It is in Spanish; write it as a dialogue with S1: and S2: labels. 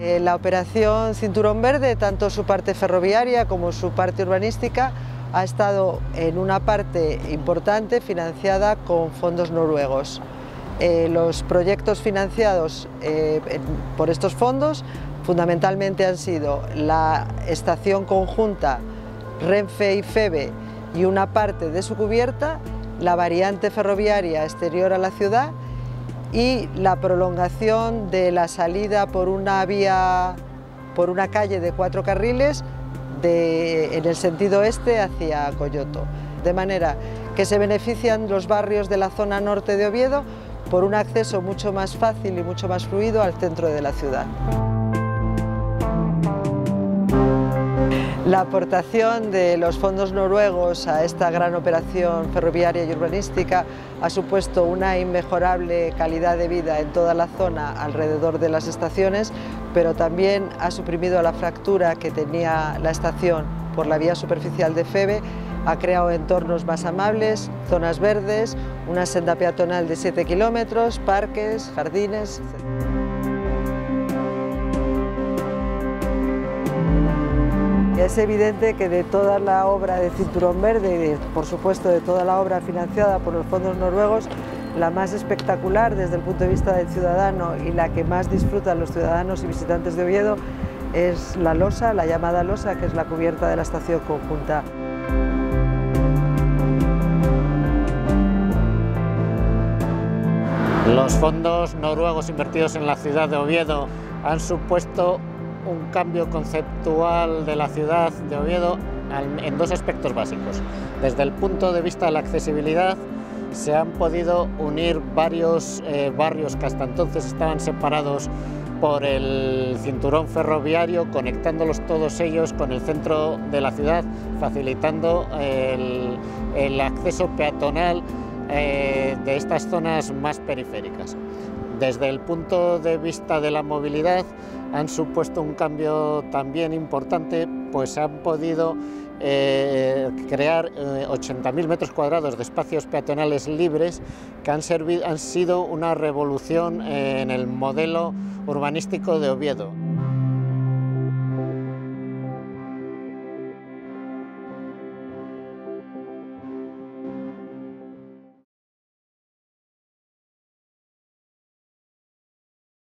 S1: la operación Cinturón Verde, tanto su parte ferroviaria como su parte urbanística, ha estado en una parte importante financiada con fondos noruegos. Eh, los proyectos financiados eh, por estos fondos fundamentalmente han sido la estación conjunta Renfe y FEBE y una parte de su cubierta, la variante ferroviaria exterior a la ciudad y la prolongación de la salida por una vía, por una calle de cuatro carriles en el sentido este hacia Coyoto. De manera que se benefician los barrios de la zona norte de Oviedo por un acceso mucho más fácil y mucho más fluido al centro de la ciudad. La aportación de los fondos noruegos a esta gran operación ferroviaria y urbanística ha supuesto una inmejorable calidad de vida en toda la zona alrededor de las estaciones, pero también ha suprimido la fractura que tenía la estación por la vía superficial de Febe, ha creado entornos más amables, zonas verdes, una senda peatonal de 7 kilómetros, parques, jardines, Es evidente que de toda la obra de Cinturón Verde y por supuesto de toda la obra financiada por los fondos noruegos, la más espectacular desde el punto de vista del ciudadano y la que más disfrutan los ciudadanos y visitantes de Oviedo es la losa, la llamada losa, que es la cubierta de la estación conjunta.
S2: Los fondos noruegos invertidos en la ciudad de Oviedo han supuesto un cambio conceptual de la ciudad de Oviedo en dos aspectos básicos. Desde el punto de vista de la accesibilidad, se han podido unir varios eh, barrios que hasta entonces estaban separados por el cinturón ferroviario, conectándolos todos ellos con el centro de la ciudad, facilitando el, acceso peatonal eh, de estas zonas más periféricas. Desde el punto de vista de la movilidad, han supuesto un cambio también importante, pues han podido eh, crear 80.000 eh, metros cuadrados de espacios peatonales libres que han sido una revolución en el modelo urbanístico de Oviedo.